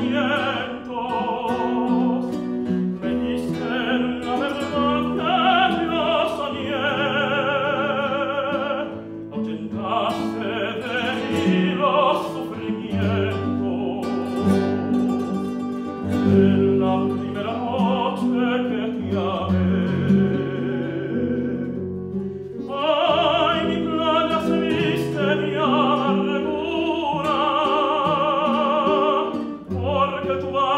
Yeah. Che